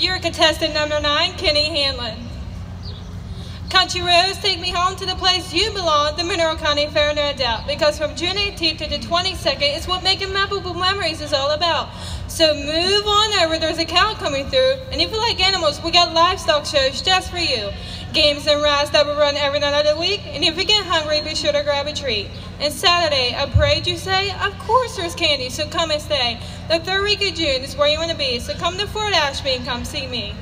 You're contestant number nine, Kenny Hanlon. Country Roads, take me home to the place you belong, the Mineral County Fair, no doubt. Because from June 18th to the 22nd, it's what making memorable memories is all about. So move on over, there's a cow coming through. And if you like animals, we got livestock shows just for you. Games and rides that we run every night of the week. And if you get hungry, be sure to grab a treat. And Saturday, a parade, you say? Of course there's candy, so come and stay. The third week of June is where you want to be, so come to Fort Ashby and come see me.